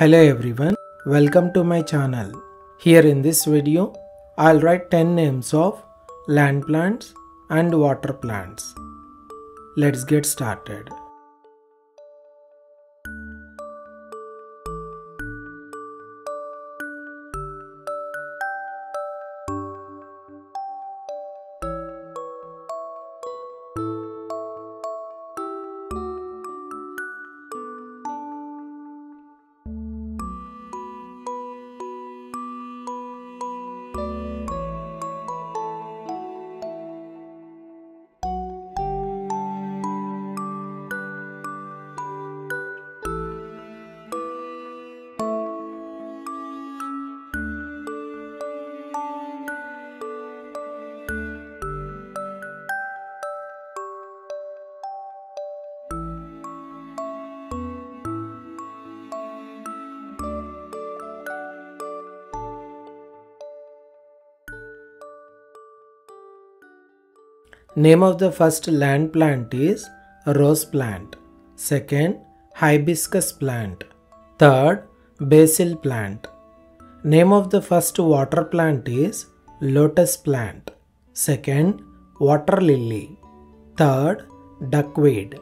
Hello everyone, welcome to my channel. Here in this video, I'll write 10 names of land plants and water plants. Let's get started. Name of the first land plant is rose plant. Second, hibiscus plant. Third, basil plant. Name of the first water plant is lotus plant. Second, water lily. Third, duckweed.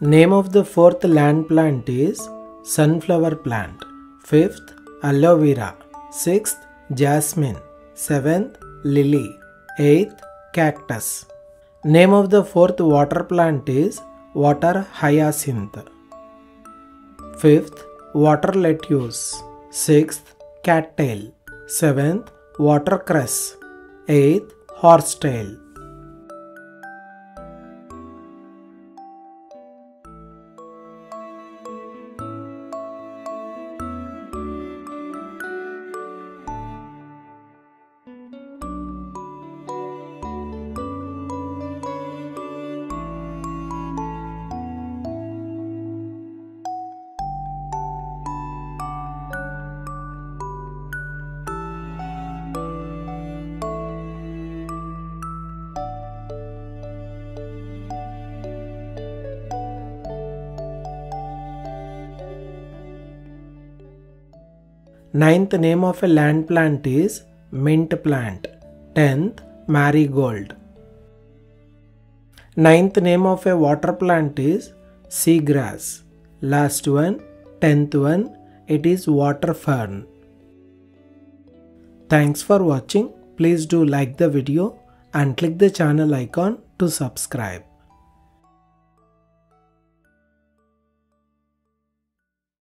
Name of the fourth land plant is sunflower plant. Fifth, aloe vera. Sixth, jasmine. Seventh, lily. Eighth, cactus. Name of the fourth water plant is water hyacinth. Fifth, water lettuce. Sixth, cattail. Seventh, watercress. Eighth, horsetail. Ninth name of a land plant is mint plant. Tenth, marigold. Ninth name of a water plant is seagrass. Last one, tenth one, it is water fern. Thanks for watching. Please do like the video and click the channel icon to subscribe.